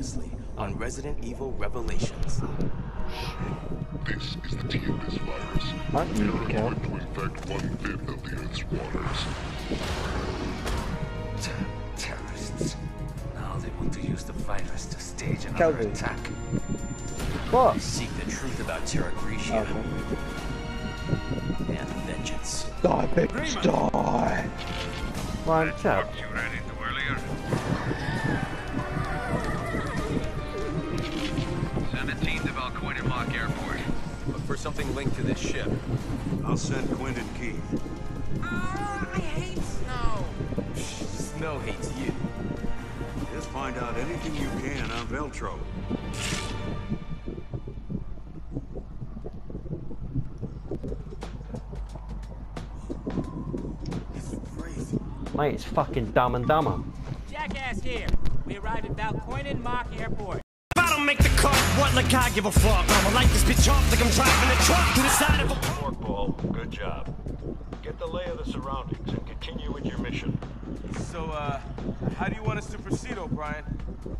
Previously on Resident Evil Revelations. This is the T-Abyss virus. Aren't We you are Kel? going to infect one fifth of the Earth's waters. Terrorists. Now they want to use the virus to stage another Kelvin. attack. What? Seek the truth about Terragrigia and vengeance. Die, bitch, die! Ryan, chap. Of Mökki Airport. Look for something linked to this ship. I'll send Quentin Keith. Ah, I hate snow. Snow hates you. Just find out anything you can on Veltro. It's crazy. Mate, it's fucking dumb and dumber. Jackass here. We arrived at Valkoinen Mökki Airport. If I don't make the cut, what like I give a fuck? I'ma light this bitch off like I'm driving a truck to the side of a Forkball, good job. Get the lay of the surroundings and continue with your mission. So, uh, how do you want us to proceed, O'Brien?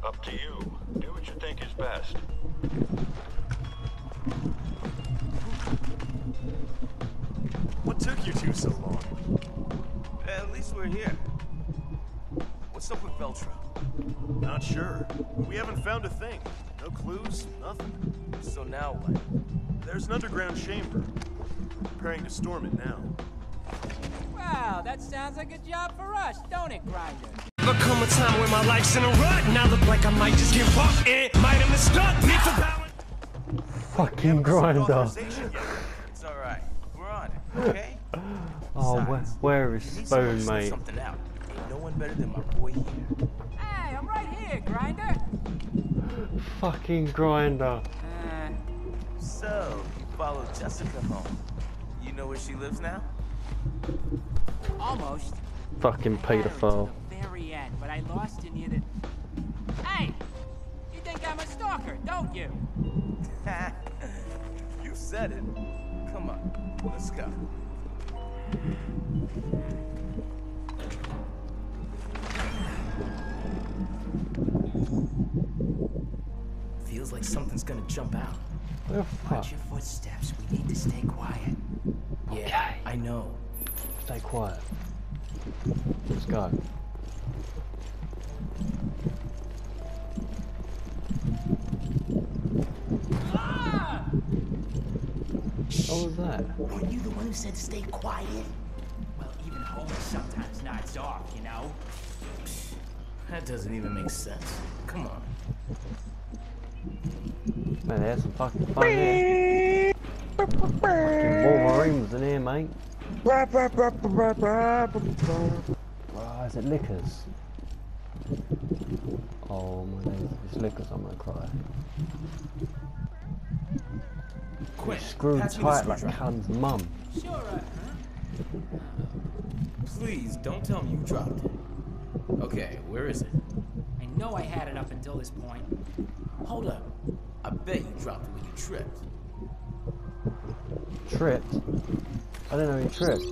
Up to you. Do what you think is best. What took you two so long? At least we're here. What's up with Veltro? Not sure. We haven't found a thing. No clues, nothing. So now what? There's an underground chamber. Preparing to storm it now. Wow, that sounds like a job for us, don't it, Grinder? There come a time where my life's in a rut, and I look like I might just give up and might have mistook me for balance. Fucking grinder. It's alright. We're on it, okay? Oh, where, Besides, where is you need someone to Spoon, mate? something out. Ain't no one better than my boy here. Hey, I'm right here, Grinder. Fucking grinder. Uh, So, you followed Jessica home. You know where she lives now? almost. Fucking Got her to paedophile. Very end, but I lost you near the. Hey, you think I'm a stalker, don't you? you said it. Come on, let's go. Feels like something's gonna jump out. Where? Watch your footsteps. We need to stay quiet. Yeah, Okay. I know. Stay quiet. Let's go. What was that? Weren't you the one who said stay quiet? Well, even Homer sometimes nods off, you know? That doesn't even make sense. Come on. Man, there's some fucking fun here. Fucking Wolverine was in here, mate. Oh, is it Lickers? Oh my days, if it's Lickers, I'm gonna cry. Quick, Screwed pass me the tight like screwdriver. Callum's mum. Sure, Please, don't tell me you dropped it. Okay, where is it? I know I had it up until this point. Hold up. I bet you dropped it when you tripped. Tripped? I didn't know you tripped.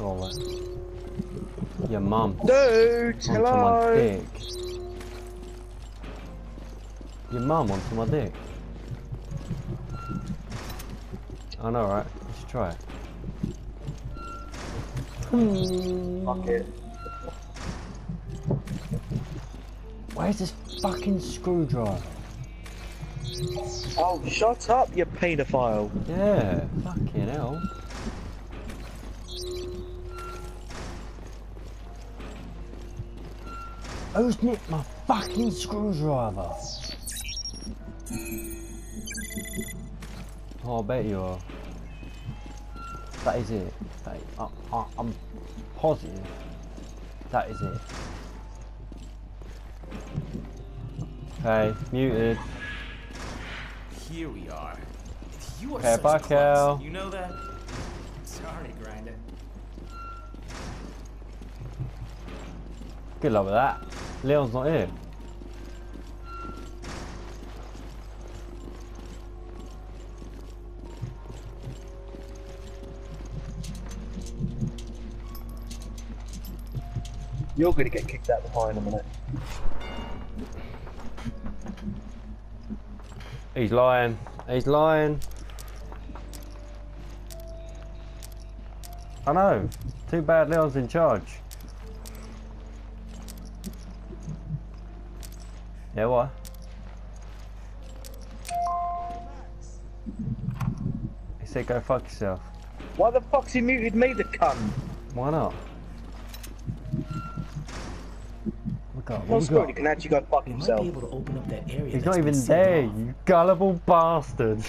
Oh, that. Your mum. Dude, Onto my hello. dick. Your mum onto my dick. I know, right? Let's try it. Hmm. Fuck it. Where's this fucking screwdriver? Oh, shut up, you paedophile. Yeah, fucking hell. Who's nicked my fucking screwdriver? Oh, I bet you are. That is it. That is, I, I, I'm positive. That is it. Okay, muted. Here we are. You are Okay, such bye, a. Cal. You know that? Sorry, Grinder. Good luck with that. Leon's not here. You're gonna get kicked out the pie in a minute. He's lying. He's lying. I know. Too bad Leon's in charge. Yeah, what? He said go fuck yourself. Why the fuck's he muted me, the cunt? Why not? Look up. No What we security got? can actually go fuck We might himself. be able to open up that area. He's not even there, off. you gullible bastard.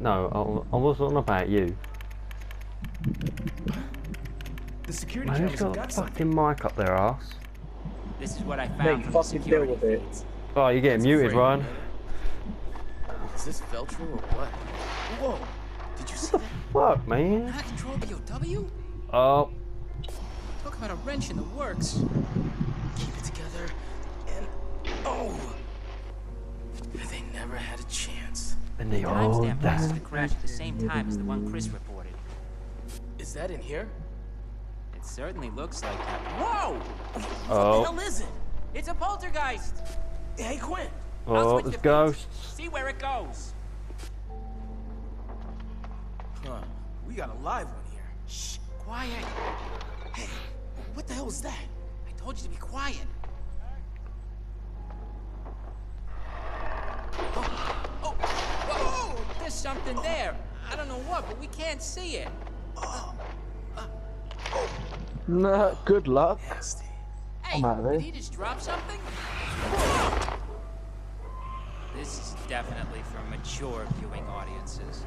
No, I I wasn't on about you. The security Man, who's cameras got have a got something. fucking mic up their ass? This is what I Mate, found from the fucking deal with it. Oh, you're getting muted, Ryan. Is this Veltro or what? Whoa! Did you see that? Fuck, man. Not control BOW? Oh, Talk about a wrench in the works. Keep it together and oh! They never had a chance. and the Timestamp old matches the damn. crash at the same time as the one Chris reported. Is that in here? It certainly looks like that. Whoa! Oh. What Oh. the hell is it? It's a poltergeist! Hey, Quinn. Oh, switch there's the feeds. ghosts. See where it goes. Huh? We got a live one here. Shh, quiet. Hey, what the hell was that? I told you to be quiet. Oh, oh, whoa! There's something there. I don't know what, but we can't see it. Nah, good luck. Nasty. Hey, I'm out of did he just drop something? This is definitely for mature viewing audiences.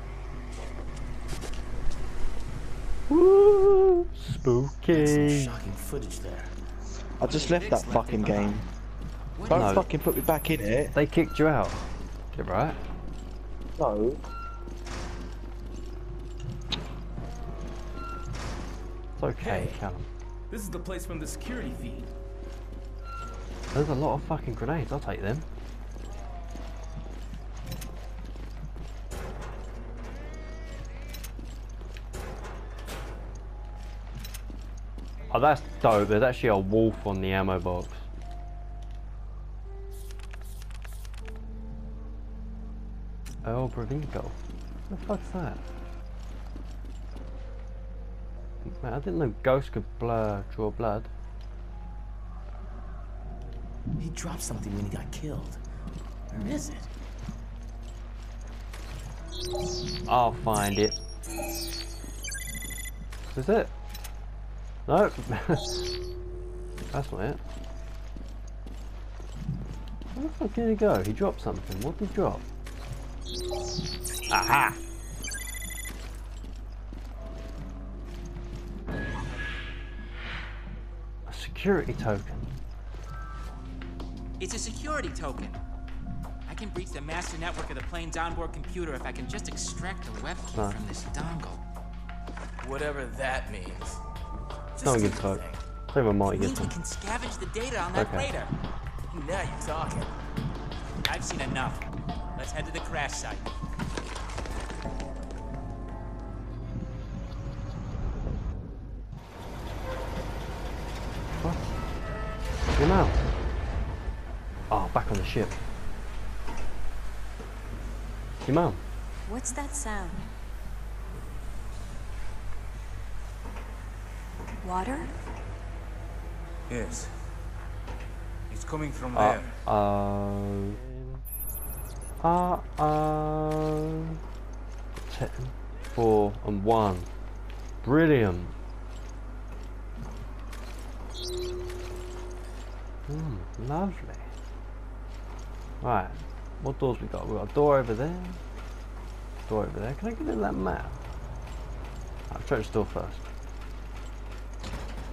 Woo, spooky. shocking footage there. I just left that fucking game. Don't No. fucking put me back in it. They kicked you out. Get right. No. It's okay, Callum. This is the place from the security feed. There's a lot of fucking grenades. I'll take them. Oh, that's dope. There's actually a wolf on the ammo box. Oh, El Bravigo. What the fuck's that? Man, I didn't know ghosts could blur, draw blood. He dropped something when he got killed. Where is it? I'll find it it. Is it? No. That's not it. Where the fuck did he go? He dropped something. What did he drop? Aha! A security token. It's a security token. I can breach the master network of the plane's onboard computer if I can just extract the web key from this dongle. Whatever that means. No one Just gives a fuck. anything. Save my mighty It means gets we can scavenge the data on that Okay. radar. Now you're talking. I've seen enough. Let's head to the crash site. What? Your mouth. Ah, oh, back on the ship. Your mum. What's that sound? Water? Yes. It's coming from Uh, there. uh, uh, uh, 10, 4, and 1. Brilliant. Hmm, lovely. Right, what doors we got? We got a door over there. Door over there. Can I get in that map? I'll try the door first.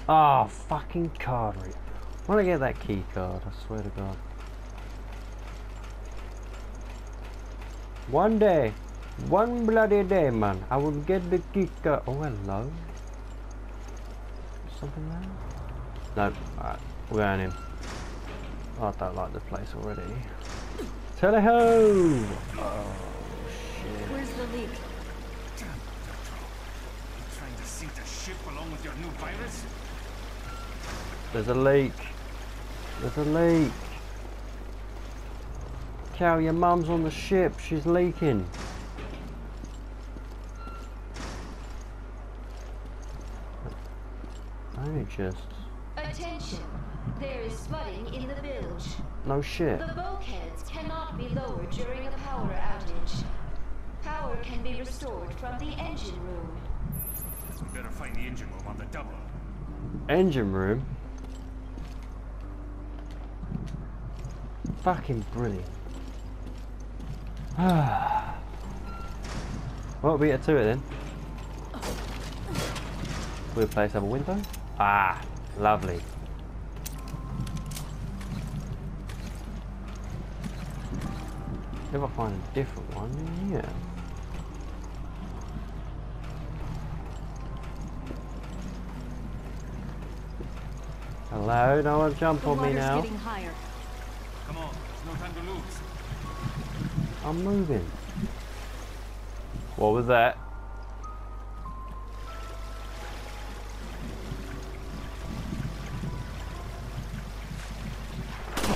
Ah, fucking card reader. When I get that key card, I swear to God. One day, one bloody day, man, I will get the key card. Oh, hello. Something there? No, alright, we're going in. I don't like this place already. Tally ho! Oh, shit. Where's the leak? Damn, You're trying to sink the ship along with your new virus? There's a leak. There's a leak. Cal, your mum's on the ship. She's leaking. Only just. Attention. There is flooding in the bilge. No shit. The bulkheads cannot be lowered during a power outage. Power can be restored from the engine room. We better find the engine room on the double. Engine room. Fucking brilliant. well, we get to it then. We'll place have a window. Ah, lovely. If I find a different one, yeah. Hello, no one jump The on me now. getting higher. Come on, there's no time to lose. I'm moving. What was that?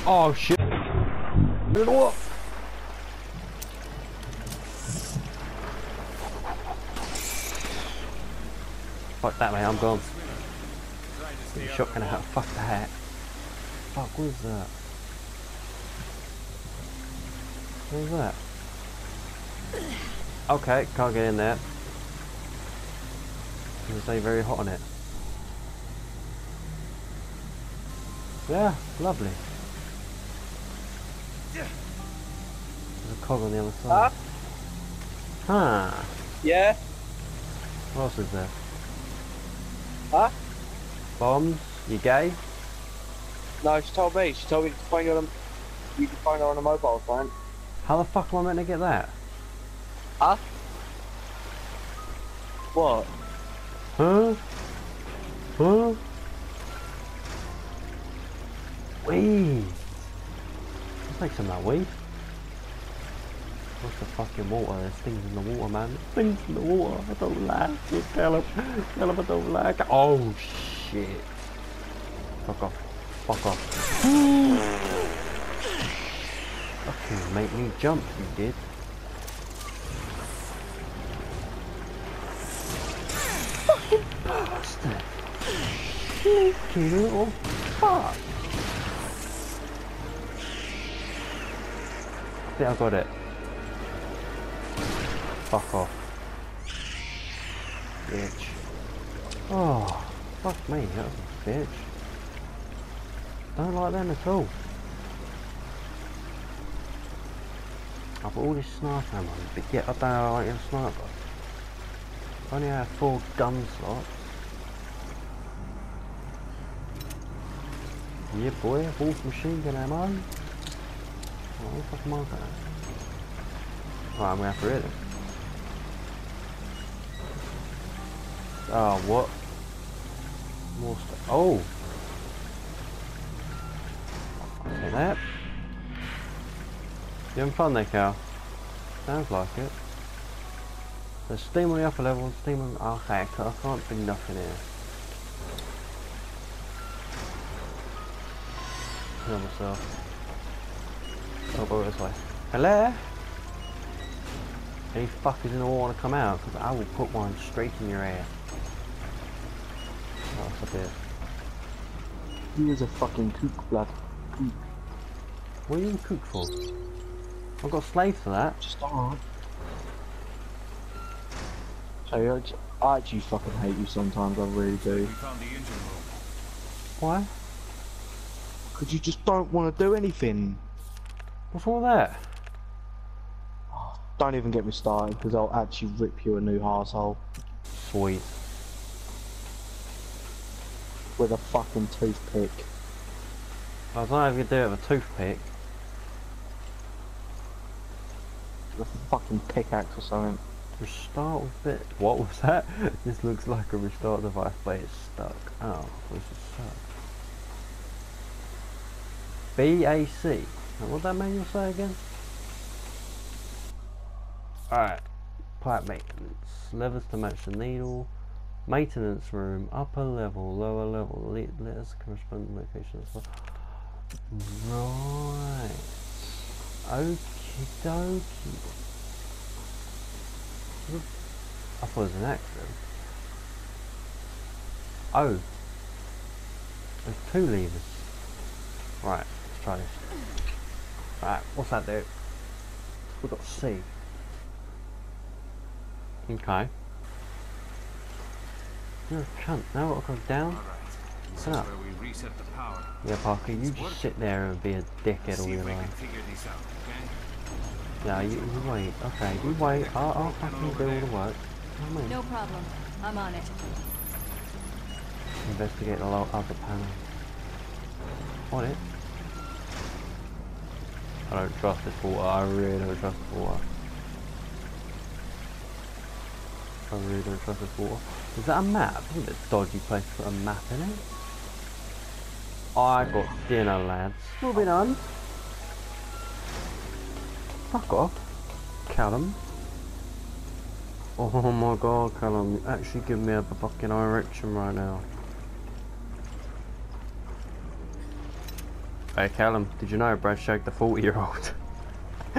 Oh shit. What? Fuck that mate, I'm gone. Shotgun hat, fuck the hat. Fuck, what is that? What was that? Okay, can't get in there. Doesn't say very hot on it. Yeah, lovely. There's a cog on the other side. Huh? Yeah? What else is there? Huh? Bombs? You gay? No, she told me. She told me to find her on a, you can find her on a mobile phone. How the fuck am I meant to get that? Huh? What? Huh? Huh? Weed! Let's make some of that weed. What's the fucking water? There's things in the water, man. There's things in the water. I don't like it. Tell him. Tell him I don't like it. Oh, shit. Fuck off. Fuck off. Make me jump, you did. Fucking bastard. Sneaky little fuck. I think I got it. Fuck off. Bitch. Oh, fuck me, that was a bitch. Don't like them at all. I've got all this sniper ammo, but yet I don't know like a sniper. I only have four gun slots. Yeah boy, wolf machine gun ammo. Oh, the fuck am I going? Right, I'm to hit it. Oh, what? More stuff. Oh! Okay, that. You having fun there, Cal? Sounds like it. There's steam on the upper level steam on... Oh, okay, I can't do nothing here. Kill myself. Oh, go this way. Hello? Any fuckers in the wall want to come out? Because I will put one straight in your ass. Oh, that's a bit. He is a fucking kook, blood. Kook. What are you a cook for? I've got slaves for that. Just alright. So I j- I actually fucking hate you sometimes, I really do. We found the engine room. Why? Because you just don't want to do anything. What's all that? Don't even get me started, because I'll actually rip you a new arsehole Sweet. with a fucking toothpick. I don't know if you do it with a toothpick. With a fucking pickaxe or something. Restart with it. What was that? this looks like a restart device, but it's stuck. Oh, this is stuck. BAC. Now, what that manual say again? Alright. Pipe maintenance. Levers to match the needle. Maintenance room, upper level, lower level, let, us correspond locations. Right. Okie dokie. I thought it was an accident. Oh. There's two levers. Right, let's try this. Right, what's that do? We've got C. Okay. You're a cunt. Now I've got to go down. This Sit up. where we reset the power. Yeah, Parker, you just sit there and be a dickhead all your if we can life. Figure these out, okay? Yeah, you, you wait. Okay, you wait. I'll, I'll fucking do all the work. No problem. I'm on it. Investigate the other panel. On it. I don't trust this water. I really don't trust this water. I really don't trust this water. Is that a map? Isn't it a dodgy place to put a map in it? I got dinner, lads. Moving on. Fuck off, Callum. Oh my god, Callum, you actually give me a fucking erection right now. Hey Callum, did you know Brad shagged the 40 year old?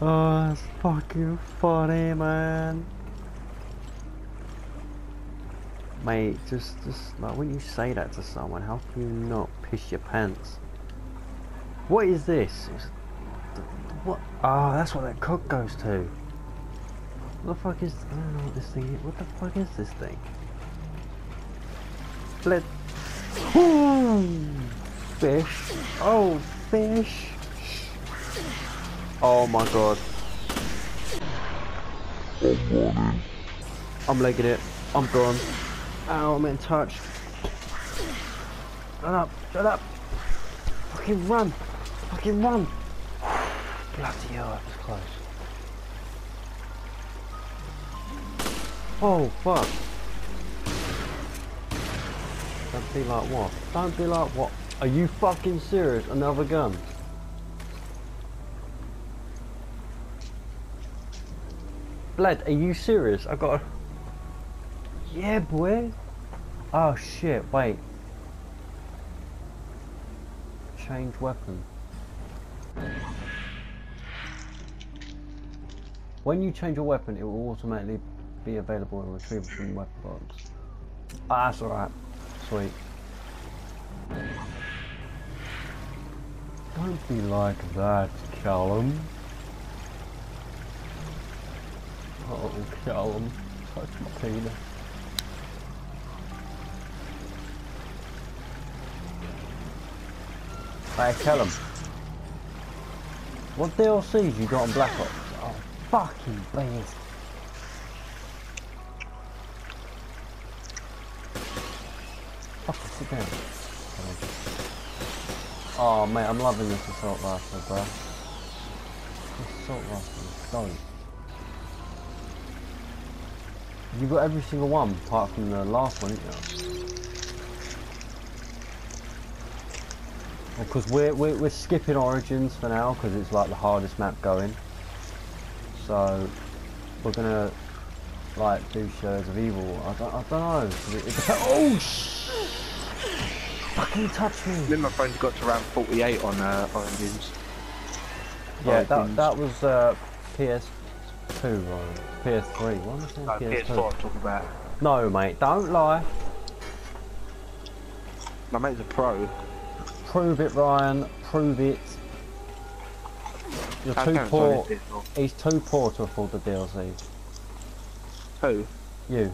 oh, that's fucking funny, man. Mate, just, just, like, when you say that to someone, how can you not piss your pants? What is this? It's- What? Oh, that's what that cook goes to. What the fuck is, I don't know what this thing is. What the fuck is this thing? Let. Fish. Oh, fish. Oh my god. I'm legging it. I'm gone. Ow, I'm in touch. Shut up. Shut up. Fucking run. Fucking run. Bloody hell, that was close. Oh, fuck. Don't be like what? Don't be like what? Are you fucking serious? Another gun? Bled, are you serious? I got a... Yeah, boy. Oh shit, wait. Change weapon. When you change your weapon, it will automatically be available and retrievable from the weapon box. Ah, that's alright. Sweet. Don't be like that, Callum. Oh, Callum. Touch my penis. Hey, Callum. What DLCs you got on Black Ops? Fucking please. Fucking sit down. Oh, mate, I'm loving this assault rifle, bro. This assault rifle is dope. You got every single one, apart from the last one, didn't you? Because we're, we're, we're skipping Origins for now, because it's like the hardest map going. So, we're gonna, like, do Shadows of Evil. I don't, I don't know. It, it oh, sh Fucking touch me! Me and my friends got to round 48 on uh, Games. Yeah, that, that was uh, PS2, right? PS3. What am I saying? No, PS2. PS4 I'm talking about. No, mate, don't lie. My mate's a pro. Prove it, Ryan. Prove it. You're too poor. He's too poor to afford the DLC. Who? You.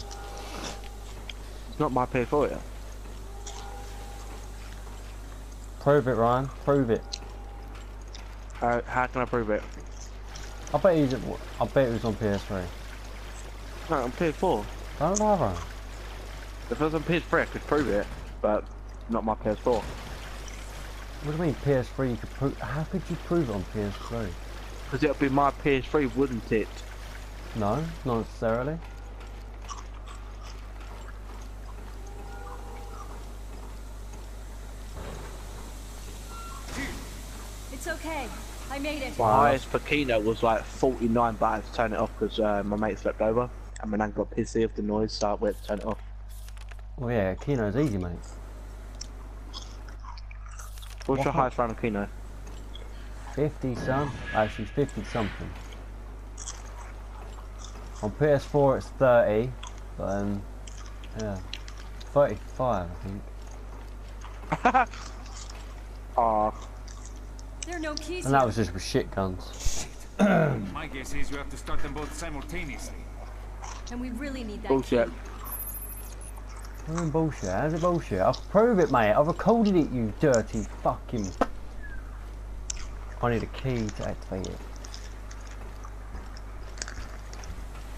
It's not my PS4 yet. Prove it, Ryan. Prove it. How, how can I prove it? I bet he's. I bet it was on PS3. No, on PS4. I Don't Ryan. If it was on PS3 I could prove it, but not my PS4. What do you mean PS3? You could prove. How could you prove it on PS3? Because it would be my PS3, wouldn't it? No, not necessarily. It's okay. I made it. My highest for Kino was like 49, but I had to turn it off because uh, my mate slept over. And my nan got pissy of the noise, so we had to turn it off. Well, yeah, Kino's easy, mate. What's What? your highest round of Kino? 50 some, actually 50 something. On PS4 it's 30, but um, yeah, 35 I think. Ah. There are no keys. And that was just with shit guns. My guess is you have to start them both simultaneously. And we really need that. Bullshit. What mean bullshit? How's it bullshit? I'll prove it, mate. I've recorded it, you dirty fucking. I need a key to activate it.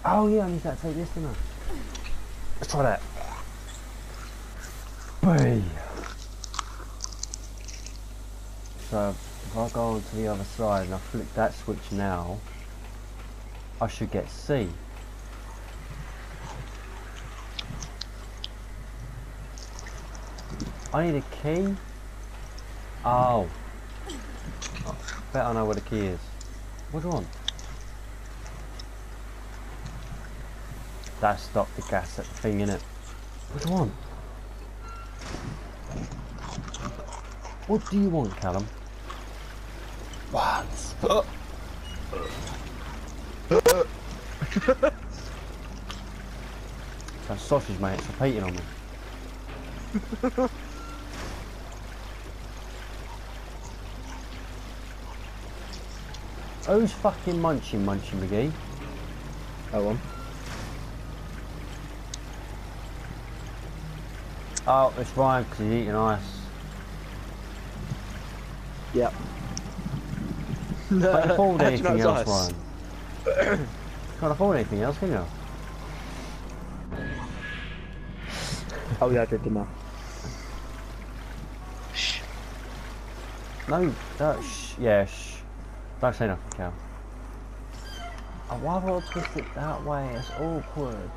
Oh yeah, I need to activate this, don't I? Let's try that. B. So if I go to the other side and I flick that switch now, I should get C. I need a key? Oh. oh. Bet I know where the key is. What do you want? That stopped the gas thing in it. What do you want? What do you want, Callum? What? That sausage, mate. It's repeating on me. Who's fucking munching, munching McGee? Oh, on. Oh, it's Ryan because he's eating ice. Yep. Can't afford How'd you know anything else? Ryan. Can't afford anything else, can you? Oh yeah, I did, I? No, don't, shh, yeah, shh. Don't say nothing, Cal. Oh, why would I twist it that way? It's awkward.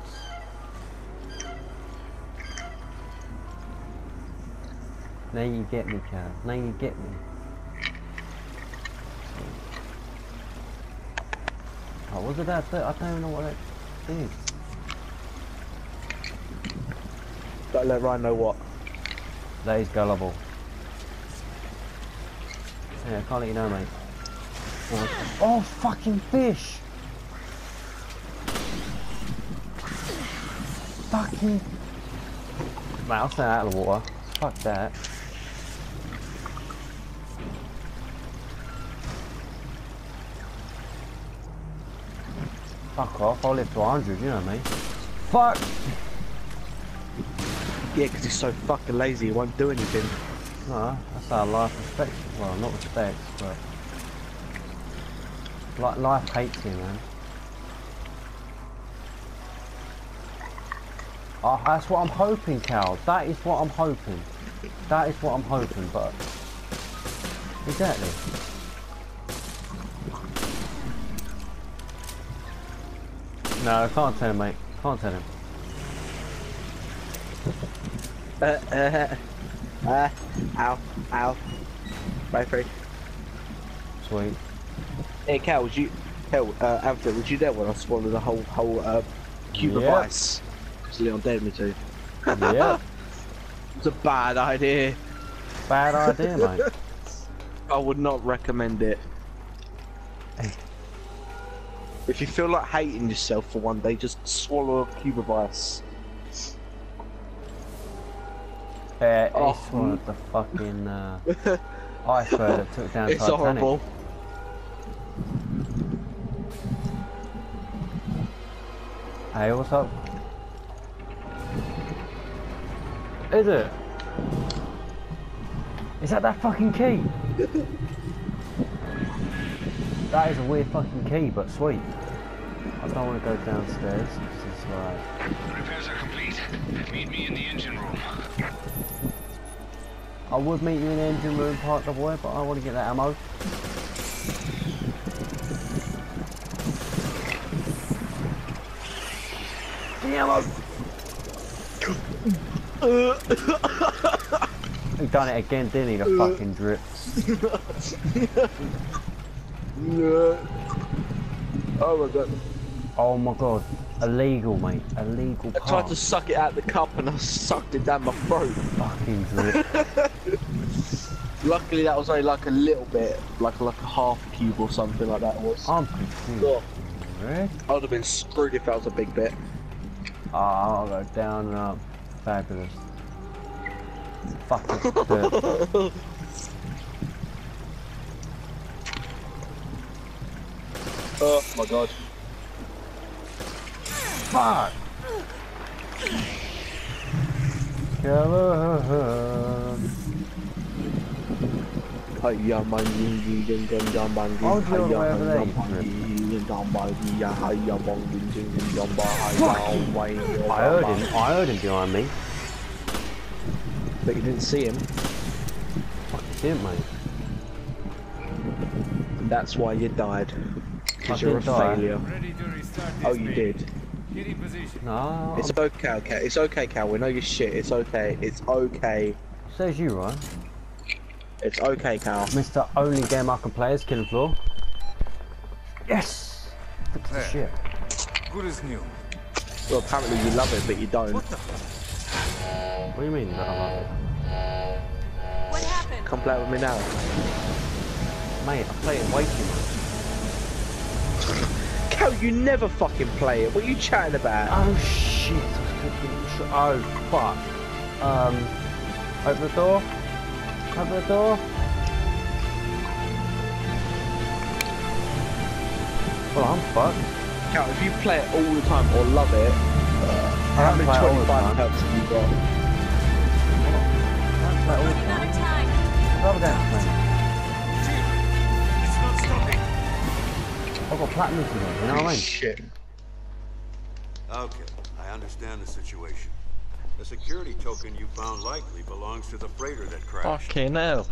Now you get me, Cal. Now you get me. Oh, what did that? I don't even know what it is. did. Gotta let Ryan know what. That is gullible. Yeah, I can't let you know, mate. Oh, oh, fucking fish! Fucking... Mate, I'll stay out of the water. Fuck that. Fuck off, I'll live to 100, you know me. Fuck! Yeah, because he's so fucking lazy, he won't do anything. No, that's our life respect. Well, not respect, but like life hates you, man. Oh, that's what I'm hoping, Cal. That is what I'm hoping. That is what I'm hoping, but exactly. No, I can't tell him, mate. Can't tell him. Uh, uh, uh, ow, ow. Right free. Sweet. Hey, Cal, would you, Cal, uh, Alfred, would you there when I swallowed the whole, whole, uh, cube of Yep. ice? Because Leon dared me to. Yeah. It's a bad idea. Bad idea, mate. I would not recommend it. If you feel like hating yourself for one day, just swallow a cube of ice. Yeah, Oh. it's one of the fucking uh, iceberg that took down It's Titanic. horrible. Hey, what's up? Is it? Is that that fucking key? that is a weird fucking key, but sweet. I don't want to go downstairs. it's like Repairs are complete. Meet me in the engine room. I would meet you in the engine room, partner boy, but I want to get that ammo. Ammo. he done it again, didn't he? The uh. fucking drips. Oh my god. Oh my god. Illegal, mate. Illegal I tried to suck it out the cup and I sucked it down my throat. Fucking drip. Luckily that was only like a little bit, like like a half cube or something like that was. I'm confused. Oh. I would have been screwed if that was a big bit. Oh, I'll go down and up. Fabulous. Fucking drip. Oh my god. Fuck! Hiya man I heard him. I heard him behind me. But you didn't see him. Fucking didn't, mate. And that's why you died. Because you're a die. failure. Ready to Oh, you thing. did. Get in position. No. It's okay, okay. It's okay, Cal. We know your shit. It's okay. It's okay. Says you, right? It's okay, Cal. Mr. Only game I can play is Killing Floor. Yes! Fix the There. shit. Good as new. Well, apparently you love it, but you don't. What what do you mean that I love it? What happened? Come play with me now. Mate, I play it way too much. Cal, you never fucking play it. What are you chatting about? Oh shit! I was clicking tr- Oh fuck! Um, open the door. Open the door. Well, I'm fucked. Cal, if you play it all the time or love it, uh, how don't many it all the 25 time. have you got? I play all the Running out time. of time. Rubber dance, mate. It's not stopping. I've got platinum to do, you know what I mean? Shit. Okay, I understand the situation. The security token you found likely belongs to the freighter that crashed. Fucking hell.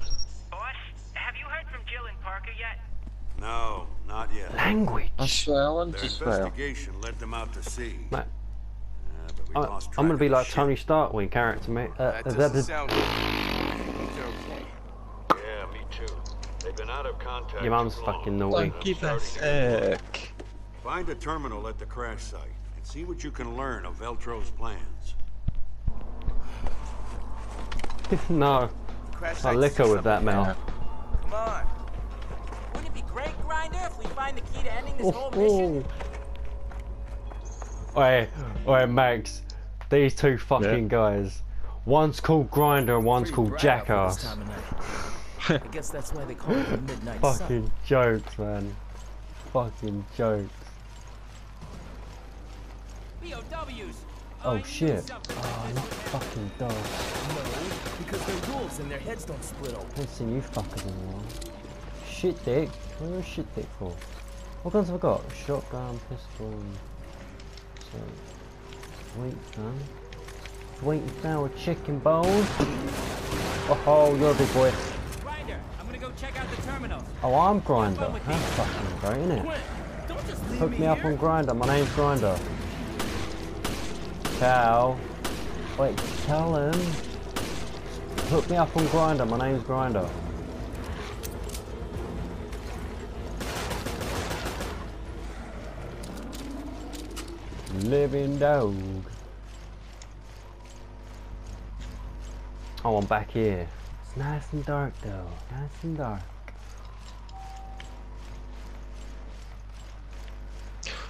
Boss, have you heard from Jill and Parker yet? No, not yet. Language. I swear, I want Their to swear. investigation led them out to sea. Mate, Uh, but we I, lost I'm gonna be like ship. Tony Stark when character, mate. Uh, That uh, doesn't the- sound okay. Yeah, me too. They've been out of contact. Your mum's too long. fucking naughty. Don't give a sick. Find a terminal at the crash site and see what you can learn of Veltro's plans. no. I site lick her with that, something. Mel. Come on. Find the key to ending this Oh, whole mission? oh. Oi, oi, Max. These two fucking guys. One's called Grinder and one's Pretty called bright out for this Jackass. time of night. I guess that's why they call it the midnight sun. Fucking jokes, man. Fucking jokes. BOWs. Oh I shit. something Oh, ah, you this would happen. fucking dog. No, because they're wolves and their heads don't split open. Haven't seen you fuckers in a while. Shit dick. What are you a shit dick for? What guns have I got? Shotgun, pistol, and... So... Sweet gun. Sweet and sour chicken bone. Oh, you're a big boy. Grinder, I'm gonna go check out the terminals. Oh, I'm Grinder. That's fucking great, isn't it? Gwen, don't just leave Hook me, me up on Grinder. My name's Grinder. Cal. Wait, tell him. Hook me up on Grinder. My name's Grinder. Living dog. Oh, I'm back here. It's nice and dark though. Nice and dark.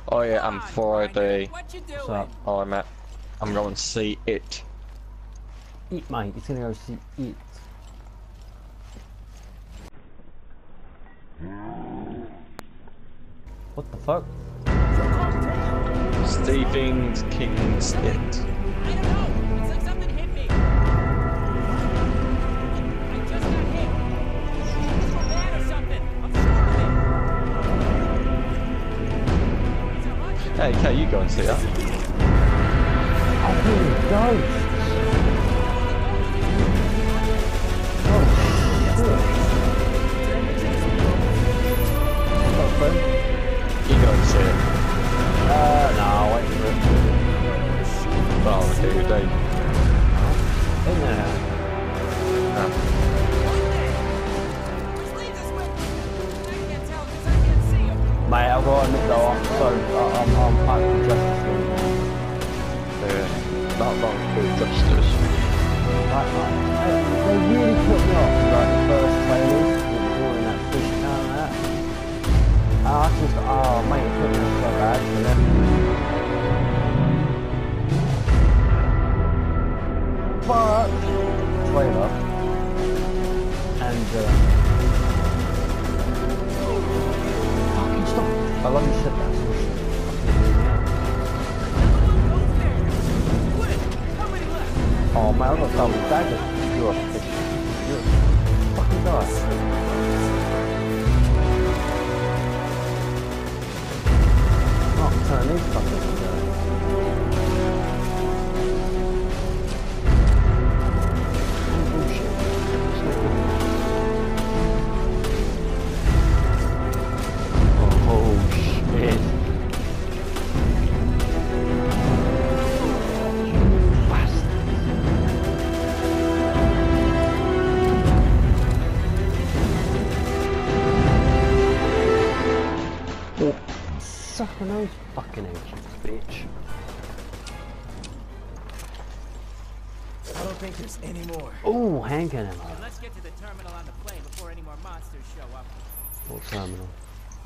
Oh yeah, I'm Friday. What you What's up? Oh, I'm at. I'm going to see it. Eat, mate. It's gonna go see it. What the fuck? Stephen King's It. I hit. I it. Hey, Kay, you go and see that. I'm hearing ghosts. Oh,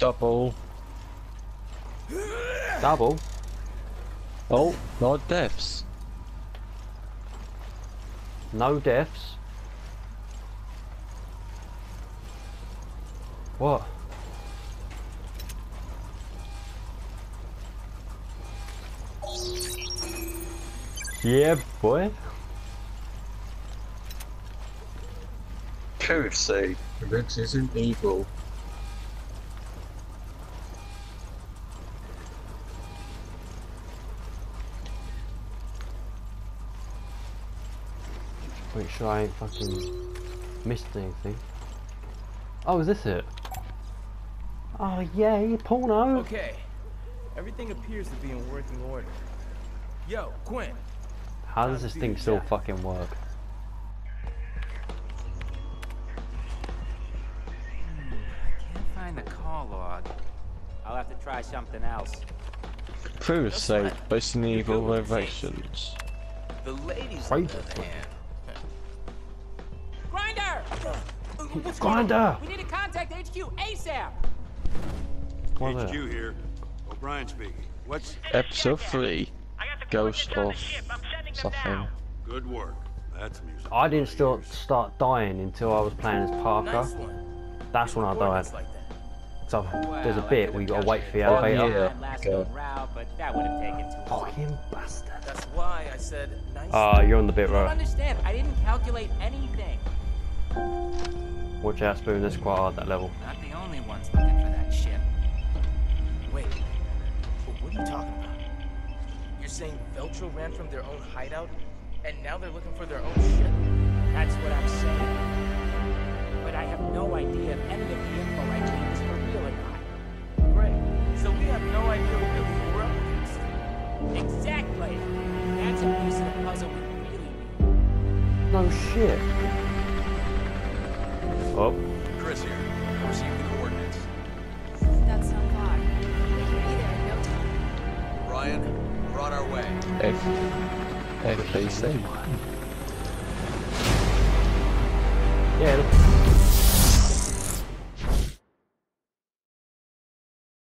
Double. Double? Oh, no deaths. No deaths? What? Yeah, boy. Courtesy. Resident Evil. Sure I ain't fucking missed anything. Oh, is this it? Oh, yay, porno! Okay. Everything appears to be in working order. Yo, Quinn. How does this thing still fucking work? Hmm, can't find the call log. I'll have to try something else. Courtesy. Resident Evil Revelations. The ladies Right. on the other hand. What's Grinder! going on? We need to contact HQ ASAP! What the- HQ here. O'Brien speaking. What's Episode 3. Ghost of something. good work? That's music. I didn't start start dying until I was playing as Parker. Nice one. That's when I died. Coordinates like that. So there's a bit where you gotta wait for the Oh, elevator. yeah. Okay. route, but that would have taken too long. Fucking bastard. That's why I said nice. Ah, you're on the bit You don't right. understand. I didn't calculate anything. Watch out, Spoon. This is quite hard that level. Not the only ones looking for that ship. Wait. What are you talking about? You're saying Veltro ran from their own hideout, and now they're looking for their own ship? That's what I'm saying. But I have no idea if any of the info I gave is for real or not. Great. So we have no idea really who we're up against. Exactly. That's a piece of the puzzle we really need. No shit. Oh, Chris here. I received the coordinates. That's not far. We can be there in no time. Ryan, we're on our way. F. FBC. yeah. Look.